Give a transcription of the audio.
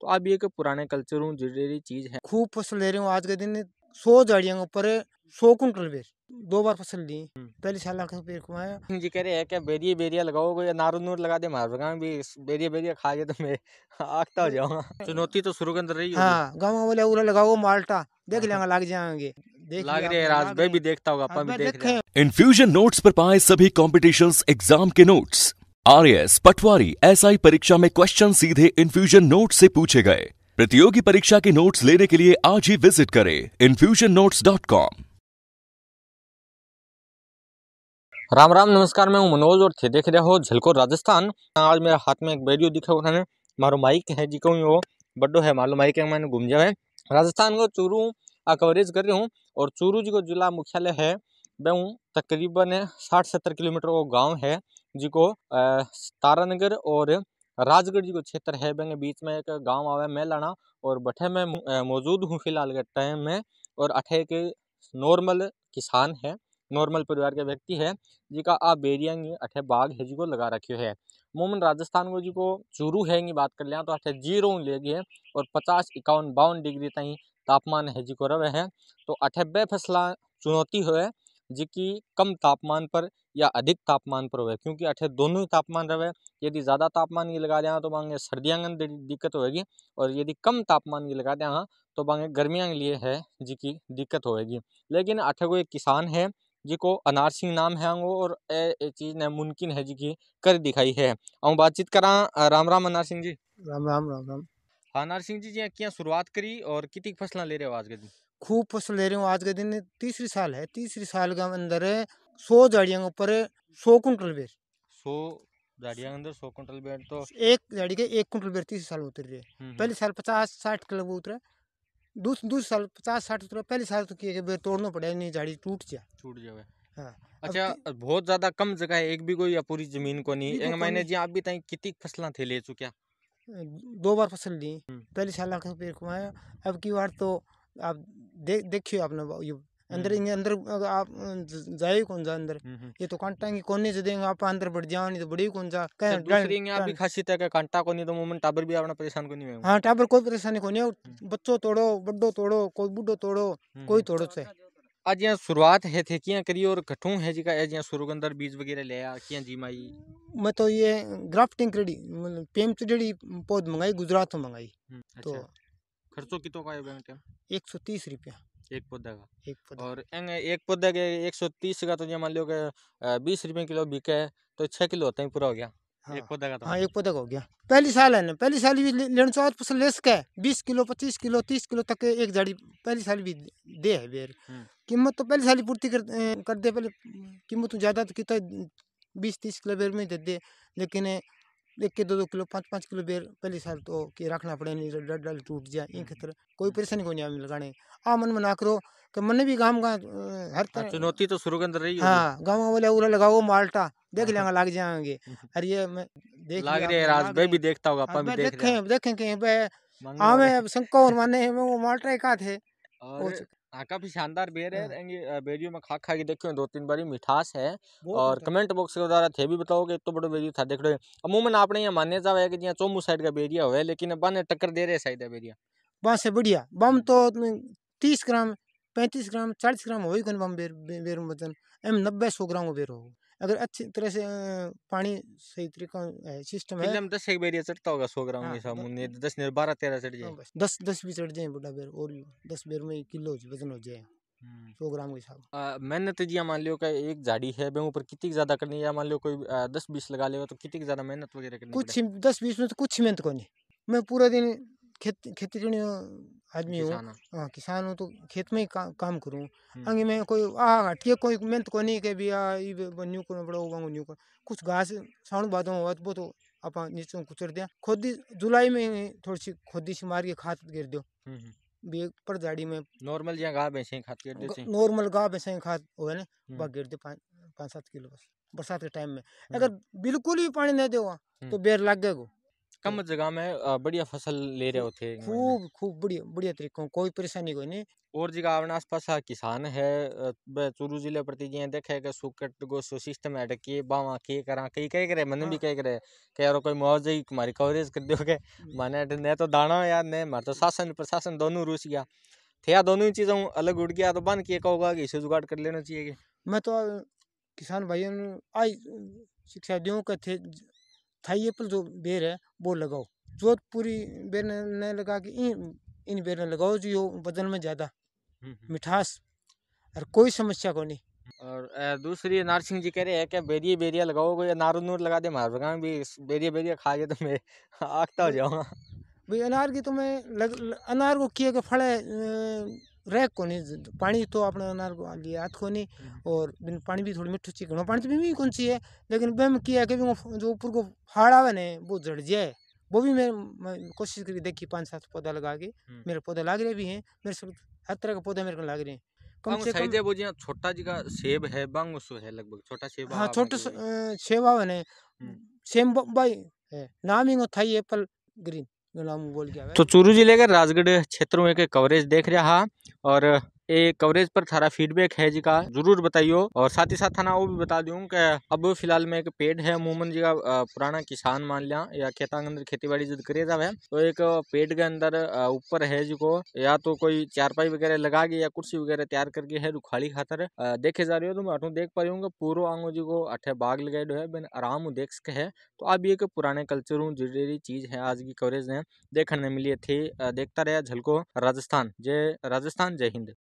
तो अब ये पुराने कल्चर हूँ जुड़ी चीज़ है। खूब फ़सल ले रही हूँ आज के दिन सौ झाड़ियों के ऊपर सौ कुंटल बेर दो बार फ़सल ली हम्म। पहले साल लाख रुपये कमाया जी कह रहे हैं क्या बेरिया बेरिया लगाओगे या नारू नूर लगा दे हमारे गाँव भी बेरिया बेरिया खा गए तो मैं आगता हो जाऊँगा चुनौती तो शुरू के अंदर रही। हाँ गाँव वाले उरा लगाओ माल्टा देख हाँ। लेंगे लग जाएँगे देख लाग लिया रही है आपने, राज लाग भाई रही भी देखता होगा अपन भी देख रहे हैं। इन्फ्यूजन नोट्स पर पाए सभी कॉम्पिटिशन्स एग्ज़ाम के notes R S Patwari SI परीक्षा में क्वेश्चन सीधे इन्फ्यूजन नोट से पूछे गए। प्रतियोगी परीक्षा के नोट्स लेने के लिए आज ही विज़िट करें infusionnotes.com राम राम, नमस्कार, मैं हूँ मनोज और थे देख रहे हो झलको राजस्थान। आज मेरे हाथ में एक वीडियो दिखा उन्होंने मारो माइक है जी कहूँ वो बड्डो है मारो माइक है, मैंने घूम जाए। राजस्थान को चूरू कवरेज कर रही हूँ और चूरू जी को जिला मुख्यालय है। मैं हूँ तकरीबन साठ सत्तर किलोमीटर वो गाँव है। जी को तारानगर और राजगढ़ जी को क्षेत्र है, बेंगे बीच में एक गाँव आवे मेलाना। और बठे में मौजूद हूँ फ़िलहाल के टाइम में। और अठे के नॉर्मल किसान है, नॉर्मल परिवार के व्यक्ति है जी का आ बेरियांगी अठे बाग है जी को लगा रखियो है। मोमन राजस्थान को जी को चूरू है की बात कर लिया तो अठे ज़ीरो लेगी है और पचास इक्यावन बावन डिग्री ताई तापमान है जी को रवे है। तो अठे बे फसला चुनौती होए जी की कम तापमान पर या अधिक तापमान पर होए क्योंकि अठे दोनों ही तापमान रहे यदि ज़्यादा तापमान की लगा दें तो मांगे सर्दियाँ के दिक्कत होएगी और यदि कम तापमान की लगा दें तो मांगे गर्मियाँ के लिए है जी की दिक्कत होएगी। लेकिन अठे को एक किसान है जी को अनार सिंह नाम है आंगो और ए, ए चीज़ ने मुमकिन है जी की कर दिखाई है। आऊँ बातचीत करा राम राम अनार सिंह जी। राम राम राम राम। हाँ अनार सिंह जी जी क्या शुरुआत करी और कितनी फ़सलें ले रहे हो आज के दिन? खूब फ़सल ले रही हूँ आज के दिन तीसरी साल है तीसरी साल के अंदर सौ झाड़ियों के ऊपर सौ कुंटल बेर। सौ झाड़ियाँ के अंदर सौ कुंटल बेड तो एक झाड़ी के एक कुंटल बेर तीसरी साल उतर रही है। पहले साल पचास साठ किलो वो उतरा दूस दूसरे साल पचास साठ उतरा पहले साल तो किए बेर तोड़ना पड़े नहीं झाड़ी टूट जाए छूट जावे। हाँ अच्छा बहुत ज़्यादा कम जगह है एक भी कोई या पूरी ज़मीन को नहीं। एक महीने जी आप भी तई कितनी फसला थे ले चुके दो बार फ़सल ली। पहले साल लाख रुपये कमाया अब की बार तो आप देख देखियो आपने ये अंदर हम्म। अंदर आप जाए कौन जा अंदर। ये तो कांटा की कोने से देंगे आप अंदर बढ़ जाओ नहीं तो बड़ी कौन जा। कहीं दूसरी यहाँ भी डाल- खासियत है कांटा को नहीं तो मोमन टाबर भी अपना परेशान को नहीं हुए हाँ टाबर कोई परेशानी को नहीं है बच्चों तोड़ो बड्डो तोड़ो कोई बुड्ढो तोड़ो कोई तोड़ो से। आज यहाँ शुरुआत है थे किया करी और घटू है जी का यहाँ अंदर बीज वगैरह ले आ किया जी माई? मैं तो ये ग्राफ्टिंग करी मतलब पेम से जड़ी पौध मंगाई गुजरात में मंगाई। तो अच्छा। खर्चो कितो का है बैंक टाइम एक सौ तीस रुपया। एक पौधा का? एक पौधा। और एंग एक पौधे के एक सौ तीस का तो ये मान लो कि बीस रुपए किलो बिके तो छः किलो होता ही पूरा हो गया? हाँ। एक पौधा का तो? हाँ एक पौधा का हो गया। पहली साल है ना पहली साल भी लेना चाहो तो फ़सल ले सके। बीस किलो पच्चीस किलो तीस किलो तक एक झाड़ी पहली साल भी दे है बेर। हम्म। कीमत तो पहली साल ही पूर्ति कर कर दे पहले कीमत तो ज़्यादा तो कितना बीस तीस किलो बेर में दे दे लेकिन एक के दो दो किलो पाँच पाँच किलो बेर पहली साल तो कि रखना पड़े नहीं डर डाल टूट जाए इन खतर कोई परेशानी को नहीं लगाने। आ मन मना करो कि मन भी गाँव का हर हाँ, तरह चुनौती तो शुरू के अंदर रही हाँ गाँव वाले उरा लगाओ माल्टा देख हाँ। लेंगे लग जाएँगे। अरे ये मैं देख लाग रही है राज भाई भी देखता होगा अब अपन भी देख रहे हैं। देखें देखें कहीं पे मांगने हाँ मैं अब शंका और माने हैं, वो माल्टा का थे? हाँ काफ़ी शानदार बेर है। हाँ। बेरियो में खा खा के देखो दो तीन बारी मिठास है और कमेंट बॉक्स के द्वारा थे भी बताओ कि इतना बड़ो बेरियो था देख रहे अमूमन आपने यहाँ मान्य जावा है कि यहाँ चोमू साइड का बेरिया हुआ है लेकिन बने टक्कर दे रहे साइड है बेरिया वहाँ से बढ़िया। बम तो तीस ग्राम पैंतीस ग्राम चालीस ग्राम हो ही कौन बम बेर बेर वज़न एम नब्बे सौ ग्राम वो बेर हो अगर अच्छी तरह से पानी सही तरीका सिस्टम है फ़िल्म दस एक बेरिया चढ़ता होगा सौ ग्राम हाँ, के मुन्ने दस नहीं बारह तेरह चढ़ हाँ, जाए बस दस दस भी चढ़ जाए बड़ा बेर और दस बेर में किलो वज़न हो जाए हम्म। सौ ग्राम के हिसाब। अ, मेहनत जी मान लियो का एक झाड़ी है बे ऊपर कितनी ज़्यादा करनी है मान लियो कोई दस बीस लगा लेगा तो कितनी ज़्यादा मेहनत वगैरह करनी कुछ ही- दस बीस में तो कुछ मेहनत को नहीं मैं पूरा दिन खेत खेती करने आदमी हूँ। किसान हाँ। किसान हूँ तो खेत में ही का, काम करूँ। आगे मैं कोई आ हटिए कोई मेहनत को नहीं के भी आ न्यू करना पड़ा वो न्यू कर। कुछ घास साउंड बाद हुआ तो वो तो आप नीचे कुचर दिया। खोदी जुलाई में थोड़ी सी खोदी सी मार के खाद गिर दो। भी पर झाड़ी में नॉर्मल जहाँ गाय भैंसे कर देते हैं। नॉर्मल गाँव भैंसे खाद हो ना हम्म, गिर दो पाँच सात किलो बस बरसात के टाइम में। अगर बिल्कुल भी पानी नहीं देगा तो बेर लग गएगा कम जगह में अ, बढ़िया फ़सल ले रहे होते हैं खूब खूब बढ़िया बढ़िया तरीकों कोई परेशानी कोई नहीं। और जगह अपने आसपास आ किसान है अ, चूरू ज़िले प्रति जी देखे के सुकट गो सो सिस्टम है के बावा के करा कई कई करे मन भी हाँ। कई करे के यार कोई मुआवजे ही तुम्हारी कवरेज कर दो के माने अटे ने तो दाना यार ने मार तो शासन प्रशासन दोनों रूस गया। थे या दोनों ही चीज़ों अलग उड़ गया तो बन के कहोगा कि इसे जुगाड़ कर लेना चाहिए कि। मैं तो किसान भाइयों आई शिक्षा दूँ कि थे थाई एप्पल जो बेर है वो लगाओ। जोधपुरी बेर ने लगा कि इन इन बेर ने लगाओ जो वज़न में ज़्यादा। मिठास और कोई समस्या को नहीं। और दूसरी नार सिंह जी कह रहे हैं कि बेरिया बेरिया लगाओ कोई नारू नूर लगा दे मार गाँव भी बेरिया बेरिया खा के तो मैं आगता हो जाऊँगा। भाई अनार की तो मैं लग, अनार को किए के फड़े अ, रैक को नहीं पानी तो अपने अनार को लिए हाथ को नहीं और बिन पानी भी थोड़ी मिट्टी चाहिए पानी तो भी कौन सी है लेकिन बेम किया कि भी वो जो ऊपर को फाड़ आवे ने वो जड़ जाए वो भी मैं, मैं कोशिश करके देखी पाँच सात पौधा लगा के। हम्म। मेरे पौधे लाग रहे भी हैं मेरे सब हर तरह के पौधे मेरे को लाग रहे हैं। कम से छोटा जी का सेब है बांगो है लगभग छोटा सेब हाँ छोटे के लिए। से ने हम्म। सेम बाई है नाम ही थाई एप्पल ग्रीन नाम बोल के तो चूरू ज़िले के राजगढ़ क्षेत्र में के कवरेज देख रहा और ये कवरेज पर थारा फीडबैक है जी का, ज़रूर बताइयो। और साथ ही साथ थाना वो भी बता दूँ कि अब फ़िलहाल में एक पेड़ है, मोमन जी का पुराना किसान मान लिया, या खेता के अंदर खेती बाड़ी जब करे जावे तो एक पेड़ के अंदर ऊपर है जी को, या तो कोई चारपाई वगैरह लगा के या कुर्सी वगैरह तैयार करके है रुखाली खातर। देखे जा रही हो तो मैं अठू देख पा रही हूँ पूर्व आंगो जी को अठे बाग लगाए है, बिन आराम देख सके है। तो अब एक पुराने कल्चर हूँ जुड़ी चीज़ है, आज की कवरेज ने, देखने मिली थी देखता रहा झलको, राजस्थान। जय राजस्थान, जय हिंद।